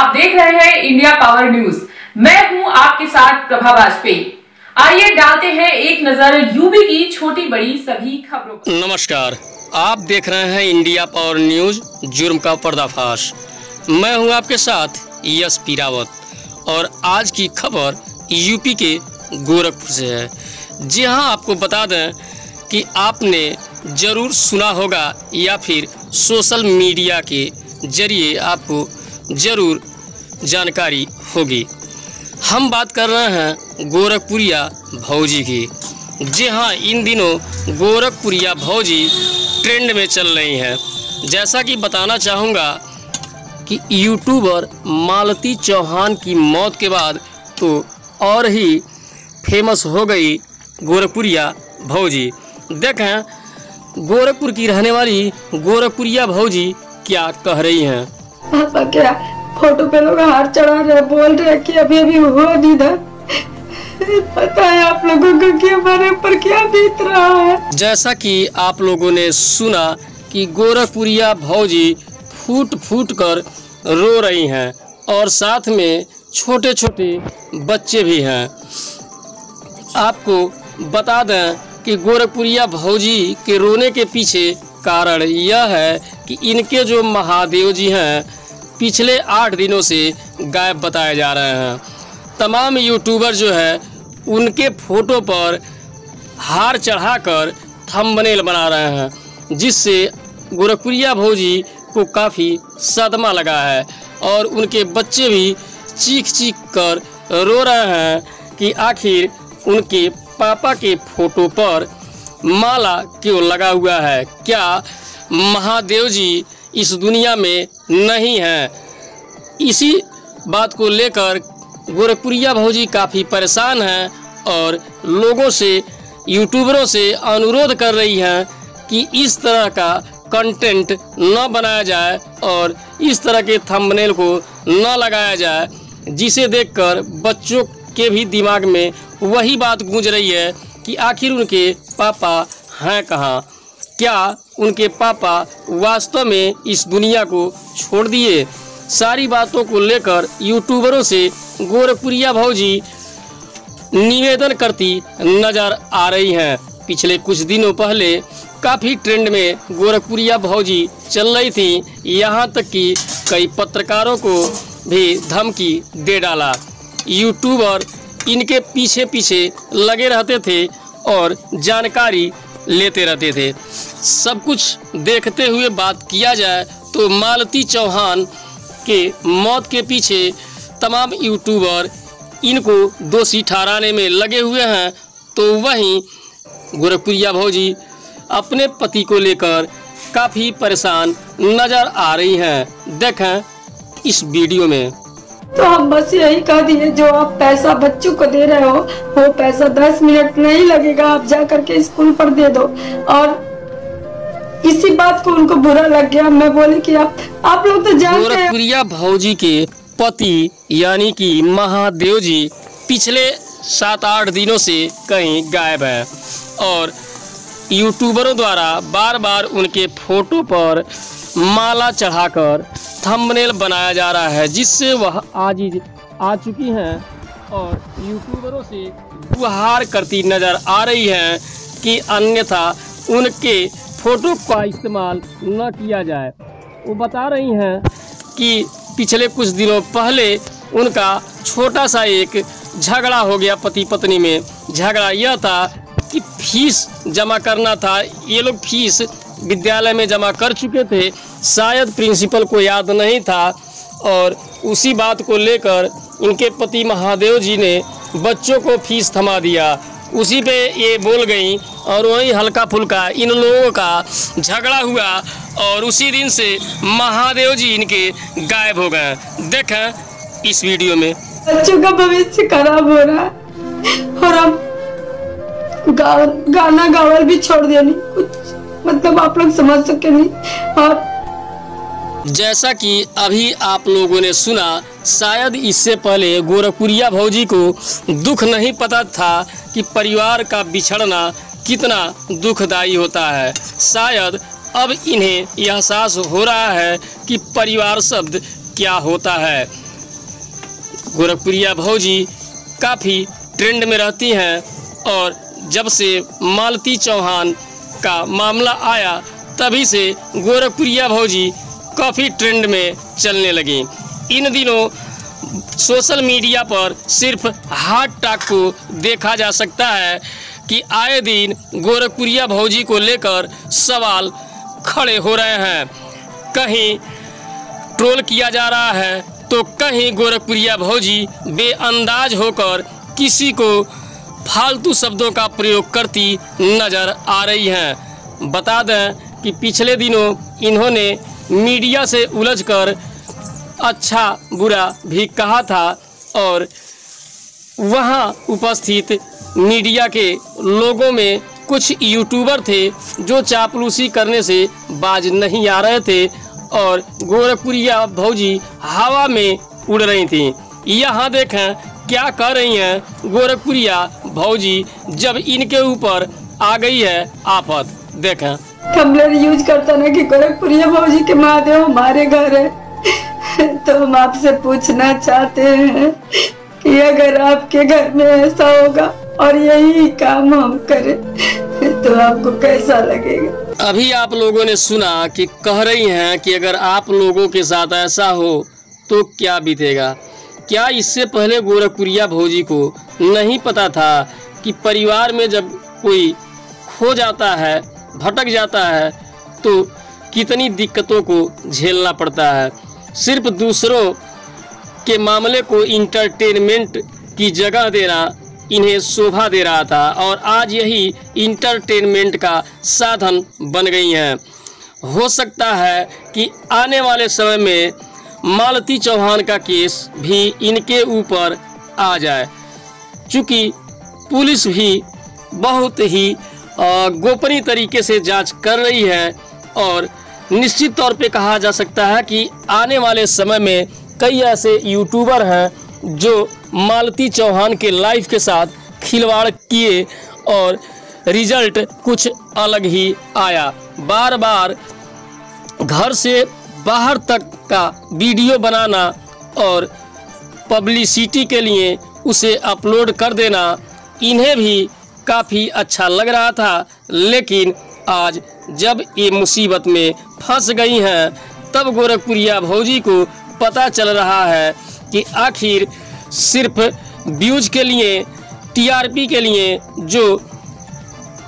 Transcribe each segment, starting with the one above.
आप देख रहे हैं इंडिया पावर न्यूज़। मैं हूँ आपके साथ प्रभा वाजपेयी। आइए डालते हैं एक नज़र यूपी की छोटी बड़ी सभी खबरों पर। नमस्कार, आप देख रहे हैं इंडिया पावर न्यूज़, जुर्म का पर्दाफाश। मैं हूँ आपके साथ यश पीरावत और आज की खबर यूपी के गोरखपुर से है। जी हाँ आपको बता दें कि आपने ज़रूर सुना होगा या फिर सोशल मीडिया के ज़रिए आपको ज़रूर जानकारी होगी। हम बात कर रहे हैं गोरखपुरिया भौजी की। जी हाँ इन दिनों गोरखपुरिया भौजी ट्रेंड में चल रही हैं। जैसा कि बताना चाहूँगा कि यूट्यूबर मालती चौहान की मौत के बाद तो और ही फ़ेमस हो गई गोरखपुरिया भौजी। देखें, गोरखपुर की रहने वाली गोरखपुरिया भौजी क्या कह रही हैं? पापा, क्या फ़ोटो पे लोग हार चढ़ा रहे बोल रहे कि अभी अभी हो इधर पता है आप लोगों को कि हमारे ऊपर क्या बीत रहा है। जैसा कि आप लोगों ने सुना कि गोरखपुरिया भौजी फूट फूट कर रो रही हैं और साथ में छोटे छोटे बच्चे भी हैं। आपको बता दें कि गोरखपुरिया भौजी के रोने के पीछे कारण यह है कि इनके जो महादेव जी हैं पिछले आठ दिनों से गायब बताए जा रहे हैं। तमाम यूट्यूबर जो है, उनके फ़ोटो पर हार चढ़ाकर थंबनेल बना रहे हैं, जिससे गोरखपुरिया भौजी को काफ़ी सदमा लगा है और उनके बच्चे भी चीख चीख कर रो रहे हैं कि आखिर उनके पापा के फ़ोटो पर माला क्यों लगा हुआ है? क्या महादेव जी इस दुनिया में नहीं हैं। इसी बात को लेकर गोरखपुरिया भौजी काफ़ी परेशान हैं और लोगों से यूट्यूबरों से अनुरोध कर रही हैं कि इस तरह का कंटेंट न बनाया जाए और इस तरह के थंबनेल को न लगाया जाए, जिसे देखकर बच्चों के भी दिमाग में वही बात गूंज रही है कि आखिर उनके पापा हैं कहाँ। क्या उनके पापा वास्तव में इस दुनिया को छोड़ दिए? सारी बातों को लेकर यूट्यूबरों से गोरखपुरिया भौजी निवेदन करती नज़र आ रही हैं। पिछले कुछ दिनों पहले काफ़ी ट्रेंड में गोरखपुरिया भौजी चल रही थी। यहाँ तक कि कई पत्रकारों को भी धमकी दे डाला। यूट्यूबर इनके पीछे पीछे लगे रहते थे और जानकारी लेते रहते थे। सब कुछ देखते हुए बात किया जाए तो मालती चौहान के मौत के पीछे तमाम यूट्यूबर इनको दोषी ठहराने में लगे हुए हैं। तो वहीं गोरखपुरिया भौजी अपने पति को लेकर काफ़ी परेशान नज़र आ रही हैं। देखें इस वीडियो में। तो हम बस यही कह दिए, जो आप पैसा बच्चों को दे रहे हो, वो पैसा दस मिनट नहीं लगेगा, आप जा करके स्कूल पर दे दो। और इसी बात को उनको बुरा लग गया। मैं बोली कि आप आप लोग तो जानते हैं। गोरखपुरिया भौजी के पति, यानी कि महादेव जी पिछले सात आठ दिनों से कहीं गायब है। और यूट्यूबरों द्वारा बार बार उनके फ़ोटो पर माला चढ़ाकर थंबनेल बनाया जा रहा है, जिससे वह आज आ चुकी हैं और यूट्यूबरों से गुहार करती नज़र आ रही हैं कि अन्यथा उनके फ़ोटो का इस्तेमाल न किया जाए। वो बता रही हैं कि पिछले कुछ दिनों पहले उनका छोटा सा एक झगड़ा हो गया पति पत्नी में। झगड़ा यह था कि फ़ीस जमा करना था। ये लोग फ़ीस विद्यालय में जमा कर चुके थे। शायद प्रिंसिपल को याद नहीं था और उसी बात को लेकर इनके पति महादेव जी ने बच्चों को फ़ीस थमा दिया। उसी पे ये बोल गई और वही हल्का फुल्का इन लोगों का झगड़ा हुआ और उसी दिन से महादेव जी इनके गायब हो गए। देखें इस वीडियो में। बच्चों का भविष्य खराब हो रहा है और हम गा, गाना गावल भी छोड़ दिया नहीं। कुछ मतलब आप लोग समझ सके नहीं। और जैसा कि अभी आप लोगों ने सुना, शायद इससे पहले गोरखपुरिया भौजी को दुख नहीं पता था कि परिवार का बिछड़ना कितना दुखदाई होता है। शायद अब इन्हें एहसास हो रहा है कि परिवार शब्द क्या होता है। गोरखपुरिया भौजी काफ़ी ट्रेंड में रहती हैं और जब से मालती चौहान का मामला आया, तभी से गोरखपुरिया भौजी काफ़ी ट्रेंड में चलने लगी। इन दिनों सोशल मीडिया पर सिर्फ़ हार्ट टॉक को देखा जा सकता है कि आए दिन गोरखपुरिया भौजी को लेकर सवाल खड़े हो रहे हैं। कहीं ट्रोल किया जा रहा है तो कहीं गोरखपुरिया भौजी बेअंदाज होकर किसी को फालतू शब्दों का प्रयोग करती नज़र आ रही हैं। बता दें कि पिछले दिनों इन्होंने मीडिया से उलझकर अच्छा बुरा भी कहा था और वहाँ उपस्थित मीडिया के लोगों में कुछ यूट्यूबर थे जो चापलूसी करने से बाज नहीं आ रहे थे और गोरखपुरिया भौजी हवा में उड़ रही थी। यहाँ देखें क्या कर रही हैं गोरखपुरिया भौजी जब इनके ऊपर आ गई है आफत। देखें। टम्बलर यूज़ करता ना कि गोरखपुरिया भौजी के महादेव हमारे घर है। तो हम आपसे पूछना चाहते हैं कि अगर आपके घर में ऐसा होगा और यही काम हम करें तो आपको कैसा लगेगा? अभी आप लोगों ने सुना कि कह रही हैं कि अगर आप लोगों के साथ ऐसा हो तो क्या बीतेगा? क्या इससे पहले गोरखपुरिया भौजी को नहीं पता था कि परिवार में जब कोई खो जाता है भटक जाता है तो कितनी दिक्कतों को झेलना पड़ता है। सिर्फ़ दूसरों के मामले को इंटरटेनमेंट की जगह देना, इन्हें शोभा दे रहा था, और आज यही इंटरटेनमेंट का साधन बन गई हैं। हो सकता है कि आने वाले समय में मालती चौहान का केस भी इनके ऊपर आ जाए, चूँकि पुलिस भी बहुत ही गोपनीय तरीके से जाँच कर रही है और निश्चित तौर पे कहा जा सकता है कि आने वाले समय में कई ऐसे यूट्यूबर हैं जो मालती चौहान के लाइफ के साथ खिलवाड़ किए और रिज़ल्ट कुछ अलग ही आया। बार बार घर से बाहर तक का वीडियो बनाना और पब्लिसिटी के लिए उसे अपलोड कर देना, इन्हें भी काफ़ी अच्छा लग रहा था, लेकिन आज जब ये मुसीबत में फंस गई हैं, तब गोरखपुरिया भौजी को पता चल रहा है कि आखिर सिर्फ़ व्यूज़ के लिए, टीआरपी के लिए जो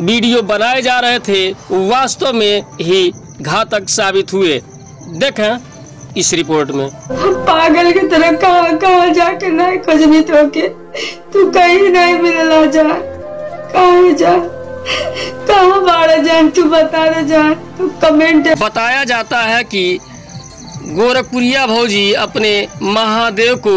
वीडियो बनाए जा रहे थे, वास्तव में ही घातक साबित हुए। देखें इस रिपोर्ट में। पागल की तरह कहाँ कहाँ जाके नहीं खोजनी तो के, तू कहीं नहीं मिलना जा। बताया जाता है कि गोरखपुरिया भौजी अपने महादेव को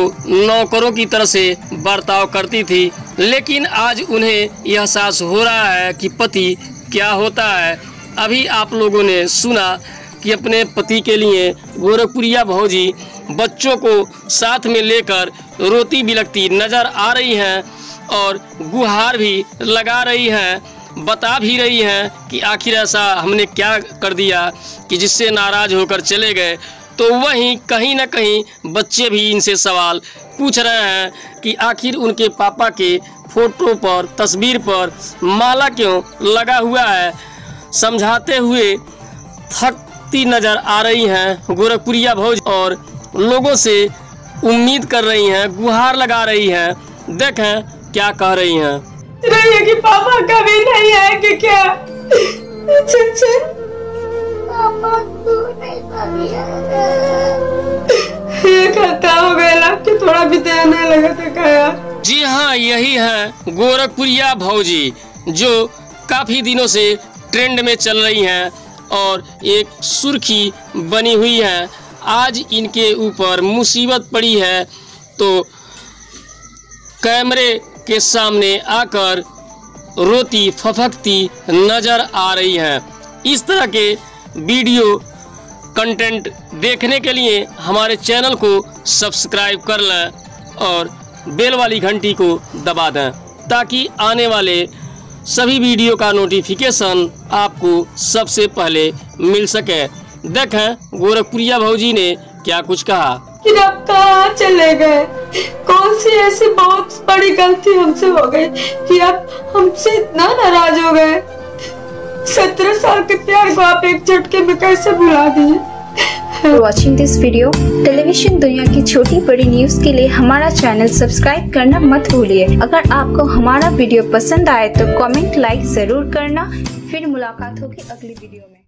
नौकरों की तरह से बर्ताव करती थी, लेकिन आज उन्हें यह एहसास हो रहा है कि पति क्या होता है। अभी आप लोगों ने सुना कि अपने पति के लिए गोरखपुरिया भौजी बच्चों को साथ में लेकर रोती बिलखती नज़र आ रही हैं। और गुहार भी लगा रही है, बता भी रही है कि आखिर ऐसा हमने क्या कर दिया कि जिससे नाराज़ होकर चले गए। तो वहीं कहीं ना कहीं बच्चे भी इनसे सवाल पूछ रहे हैं कि आखिर उनके पापा के फ़ोटो पर, तस्वीर पर माला क्यों लगा हुआ है? समझाते हुए थकती नज़र आ रही हैं गोरखपुरिया भौज और लोगों से उम्मीद कर रही हैं, गुहार लगा रही हैं। देखें क्या कह रही हैं? रही कि पापा कभी नहीं आएँगे क्या? चंचल। पापा तू नहीं कभी एक हफ़्ता हो गया कि थोड़ा भी देर लगा था खाया जी हाँ यही है गोरखपुरिया भौजी जो काफ़ी दिनों से ट्रेंड में चल रही हैं और एक सुर्खी बनी हुई है। आज इनके ऊपर मुसीबत पड़ी है तो कैमरे के सामने आकर रोती फफकती नज़र आ रही हैं। इस तरह के वीडियो कंटेंट देखने के लिए हमारे चैनल को सब्सक्राइब कर लें और बेल वाली घंटी को दबा दें ताकि आने वाले सभी वीडियो का नोटिफिकेशन आपको सबसे पहले मिल सके। देखें गोरखपुरिया भाजी ने क्या कुछ कहा। कि आप कहाँ चले गए? कौन सी ऐसी बहुत बड़ी गलती हमसे हो गई कि आप हमसे इतना नाराज़ हो गए? सत्रह साल के प्यार को आप एक झटके में कैसे भुला दिए? वॉचिंग दिस वीडियो टेलीविज़न दुनिया की छोटी बड़ी न्यूज़ के लिए हमारा चैनल सब्सक्राइब करना मत भूलिए। अगर आपको हमारा वीडियो पसंद आए तो कमेंट लाइक ज़रूर करना। फिर मुलाकात होगी अगली वीडियो में।